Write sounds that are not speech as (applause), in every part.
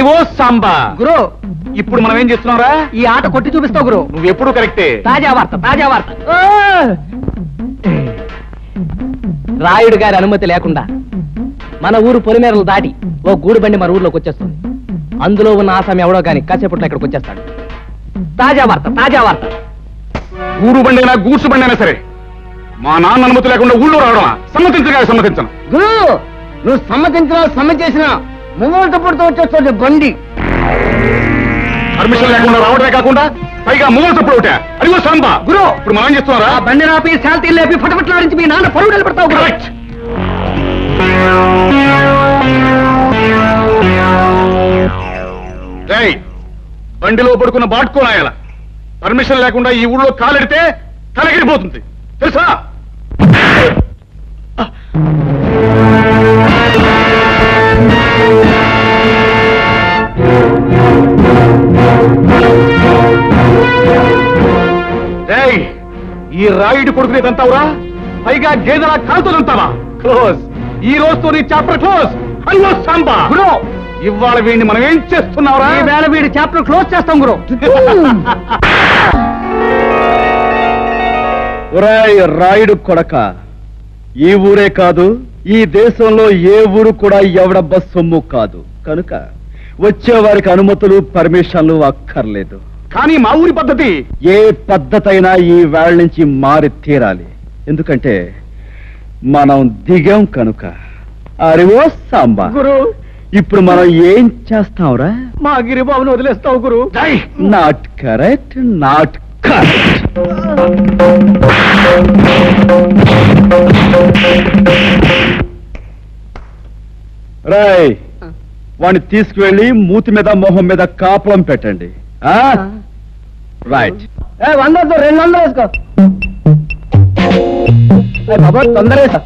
అరివో సాంబా. గురు. ఇప్పుడు మనం ఏం చేస్తున్నావురా? ఈ ఆట కొట్టి చూపిస్తావు గురు. నువ్వు ఎప్పుడు కరెక్టే? తాజా వార్త తాజా వార్త. రాయుడు గారి అనుమతి లేకుండా మన ఊరు పొలిమేరలు దాటి ఓ గూడు బండి మన ఊర్లోకి వచ్చేస్తుంది. అందులో ఉన్న ఆసామి ఎవడో కానీ కాసేపట్లో ఇక్కడికి వచ్చేస్తాడు. తాజా వార్త తాజా వార్త. గూడు బండి అయినా గూడ్సు బండి అయినా సరే మా నాన్న అనుమతి లేకుండా ఊళ్ళో రావడమా? సమ్మతించగా సమ్మతించను. గురు నువ్వు సమ్మతించినా సమ్మతించినా ముంగోట పుడుతూ వచ్చేస్తుంది బండి పర్మిషన్ లేకుండా రావడమే కాకుండా పైగా మూల తప్పుడు ఒకటే సాంబా. గురు! ఇప్పుడు మనం చేస్తున్నారా? బండి రాపి శాల్తీ లేపి ఫటఫట్లాడించి మీ నాన్న పరువు నిలబెడతావు కరెక్ట్ బండిలో పడుకున్న బాట్కోనాయాల పర్మిషన్ లేకుండా ఈ ఊళ్ళో కాలెడితే తలగిరిపోతుంది తెలుసా? ఈ రాయుడి కొడుకుని తంతావురా పైగా గేదెల కాలుతో తంతావా క్లోజ్. ఈ రోజుతో నీ చాప్టర్ క్లోజ్. హలో సాంబా! గురు! ఇవాళ వీడిని మనం ఏం చేస్తున్నావురా? ఈ వేళ వీడి చాప్టర్ క్లోజ్ చేస్తాం గురు. (laughs) ఒరాయ్ రాయుడు కొడక ఈ ఊరే కాదు ఈ దేశంలో ఏ ఊరు కూడా ఎవడబ్బ సొమ్ము కాదు. కనుక వచ్చేవారికి అనుమతులు పర్మిషన్లు అక్కర్లేదు. కానీ మా ఊరి పద్ధతి ఏ పద్ధతైనా ఈ వేళ నుంచి మారి తీరాలి. ఎందుకంటే మనం దిగాం కనుక. అరివో సాంబా. గురు. ఇప్పుడు మనం ఏం చేస్తాంరా మా గిరిబాబుని వదిలేస్తావు గురు. Not correct not correct. Rai! వాడిని తీసుకువెళ్ళి మూతి మీద మొహం మీద కాపలం పెట్టండి. ఆ. రైట్ ఏ వందొద్దు రెండు వందలు వేసుకో ఏ బాబా తొందర వేసా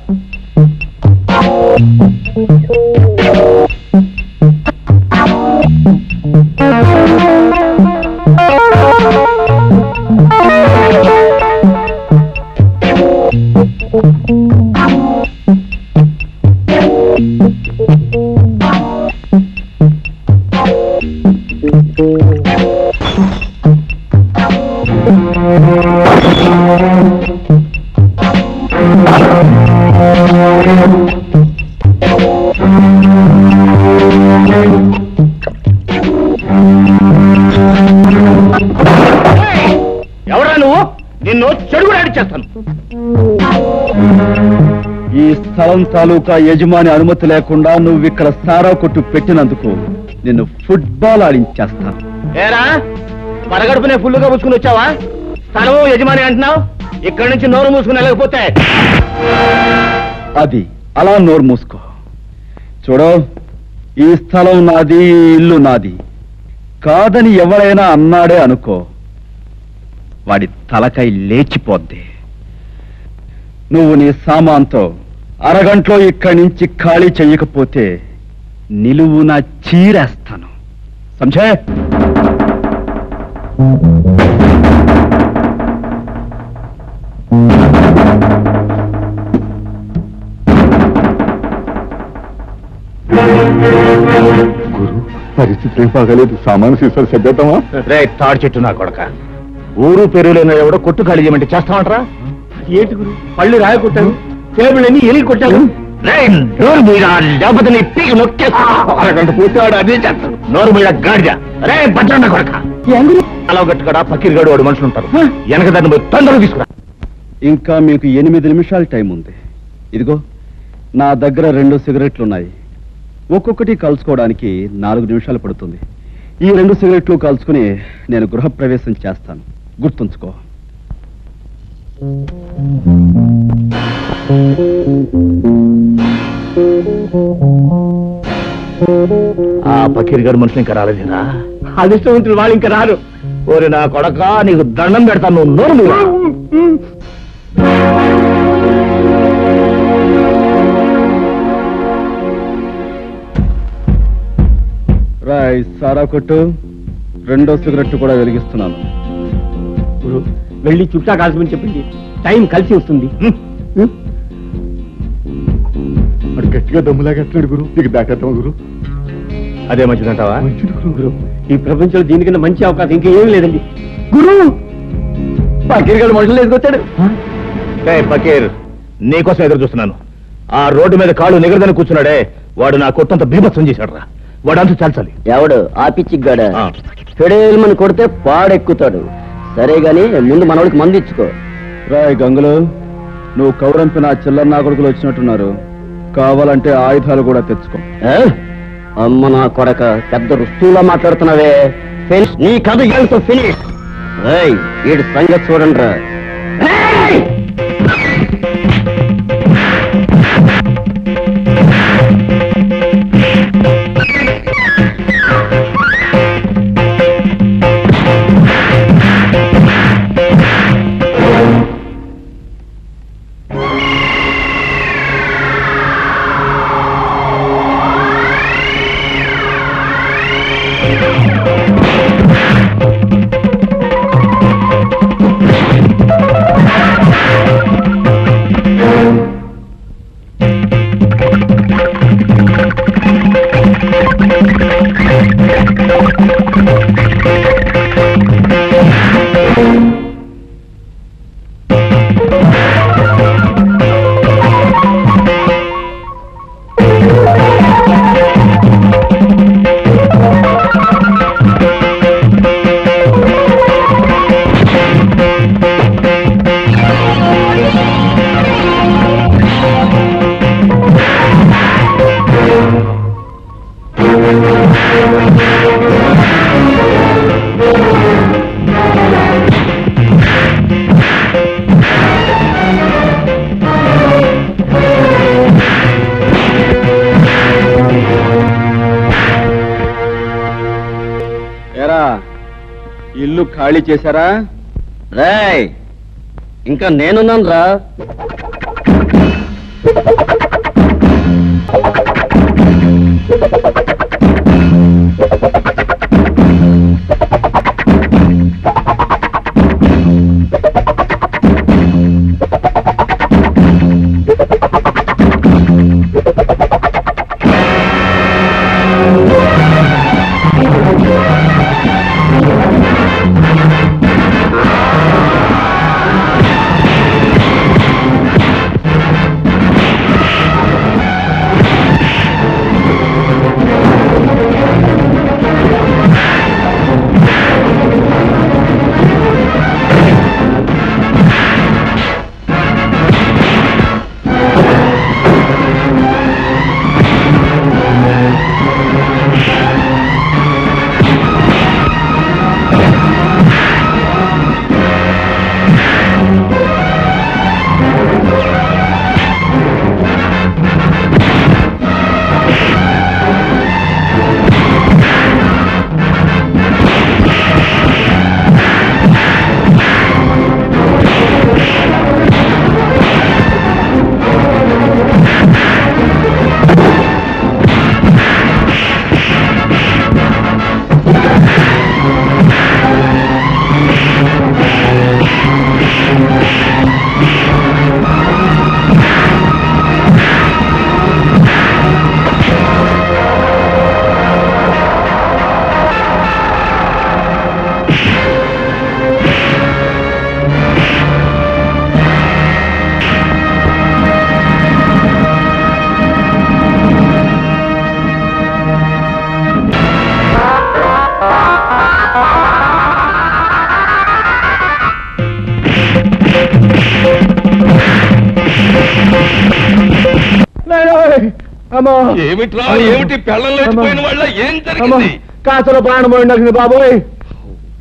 ఎవరా నువ్వు? నిన్ను చెడుగుడు ఆడిచ్చేస్తాను ఈ స్థలం తాలూకా యజమాని అనుమతి లేకుండా నువ్వు ఇక్కడ సారా కొట్టు పెట్టినందుకు నిన్ను ఫుట్బాల్ ఆడించేస్తాను. ఏరా? పరగడుపునే ఫుల్లుగా పుచ్చుకుని వచ్చావా? స్థలము యజమాని అంటున్నావు? ఇక్కడి నుంచి నోరు మూసుకుని వెళ్ళకపోతే? అది అలా నోరు మూసుకో. చూడు ఈ స్థలం నాది ఇల్లు నాది. కాదని ఎవరైనా అన్నాడే అనుకో వాడి తలకై లేచిపోద్ది. నువ్వు నీ సామాన్తో అరగంటలో ఇక్కడి నుంచి ఖాళీ చెయ్యకపోతే నిలువున చీరేస్తాను. సంజయ్! పరిస్థితి బాగాలేదు సామాను సీసాలు సర్దేద్దామా రే తాడు చెట్టు నా కొడక. ఊరు పేరు లేని ఎవడో కొట్టు ఖాళీ చేయమంటే చేస్తామంటరా ఏంటి గురు? పళ్ళు రాయ కొట్టాను టేబుల్ అన్ని ఎలిగి కొట్టాను నోరు మీద లేకపోతే నీ పీకి నొక్కేస్తా. అరగంట పూర్తి వాడు అదే చేస్తాడు. నోరు మీద గాడిద. రే భద్రన్న కొడక. అలా గట్టుకడా పక్కిరిగాడు వాడు మనుషులు ఉంటారు. వెనక దాన్ని పోయి తొందరగా తీసుకురా. ఇంకా మీకు ఎనిమిది నిమిషాల టైం ఉంది. ఇదిగో నా దగ్గర రెండు సిగరెట్లు ఉన్నాయి ఒక్కొక్కటి కలుసుకోవడానికి నాలుగు నిమిషాలు పడుతుంది. ఈ రెండు సిగరెట్లు కలుసుకుని నేను గృహప్రవేశం చేస్తాను. గుర్తుంచుకో. ఆ పకీర్గాడు మనుషులు ఇంకా రాలేదురా? అదిష్టవంతులు వాళ్ళు ఇంకా రారు. ఓరి నా కొడక నీకు దండం పెడతాను నువ్వు నోరు రాయ్ సారా కొట్టు. రెండో సిగరెట్ కూడా వెలిగిస్తున్నాను. గురు వెళ్ళి చుట్టా కాల్చమని చెప్పింది. టైం కలిసి వస్తుంది. మరి గట్టిగా దమ్ములాగా ఎట్లాడు గురు. నీకు దాటేద్దాం గురు? అదే మంచిదంటావా? గురు ఈ ప్రపంచంలో దీనికన్నా మంచి అవకాశం ఇంకేమీ లేదండి. గురు! పకీర్ గారు మనుషులు ఎదుకొచ్చాడు ఏ ఫకీర్ నీకోసం ఎదురు చూస్తున్నాను. ఆ రోడ్డు మీద కాళ్ళు నిగరదని కూర్చున్నాడే. వాడు నా కొట్టంత బీభత్సం చేశాడు రా వాడంతా చాల్చాలి. ఎవడు? ఆ పిచ్చిగాడ? ఆ. ఫెడేల్మని కొడితే పాడెక్కుతాడు. సరే గాని ముందు మనోడికి మందు ఇచ్చుకో. రాయ్ గంగులు నువ్వు కౌరంపిన చిల్లర నా కొడుకులు వచ్చినట్టున్నారు. కావాలంటే ఆయుధాలు కూడా తెచ్చుకో? అమ్మ నా కొడక పెద్ద రుస్తువులా మాట్లాడుతున్నావే. ఫినిష్ నీ కథ ఏంటో ఫినిష్ ఏయ్ వీడి సంగతి చూడండి రా ఇల్లు ఖాళీ చేశారా? రాయ్ ఇంకా నేనున్నాను రా అమ్మో ఏమిట్రా? ఏమిటి? పెళ్ళం లేచిపోయిన వాళ్ళ ఏం అమ్మో. జరిగింది? కాసులో ప్రాణం పోయిండాల్సింది బాబోయ్.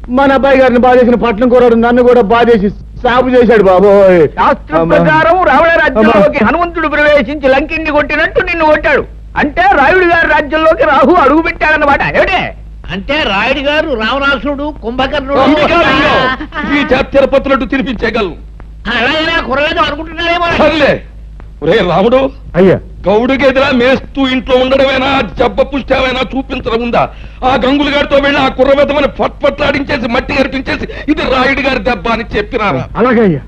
మన అబ్బాయి గారిని బాధేసిన పట్నం కూరడు నన్ను కూడా బాధేసి సాగు చేశాడు బాబోయ్. శాస్త్రం. ప్రకారం రావణ రాజ్యంలోకి. హనుమంతుడు ప్రవేశించి లంకిని కొట్టినట్టు నిన్ను కొట్టాడు. అంటే రాయుడు గారి రాజ్యంలోకి రాహు అడుగు పెట్టాడన్నమాట. ఏమిటే? అంటే రాయుడు గారు రావణాసురుడు కుంభకర్ణుడు. ఈ తిరుపతులట్టు తినిపించగలను. అలాగైనా కురలేదు అనుకుంటున్నారేమో. రాముడు అయ్యా. గౌడుకి ఎదురా మేస్తూ ఇంట్లో ఉండడమేనా? జబ్బ పుష్టామైనా చూపించడం ఉందా ఆ గంగులు గారితో వెళ్ళి ఆ కుర్రవెదమని ఫట్ ఫట్లాడించేసి మట్టి గరిపించేసి ఇది రాయుడు గారి దెబ్బ అని చెప్పినారా? అలాగే అయ్యా.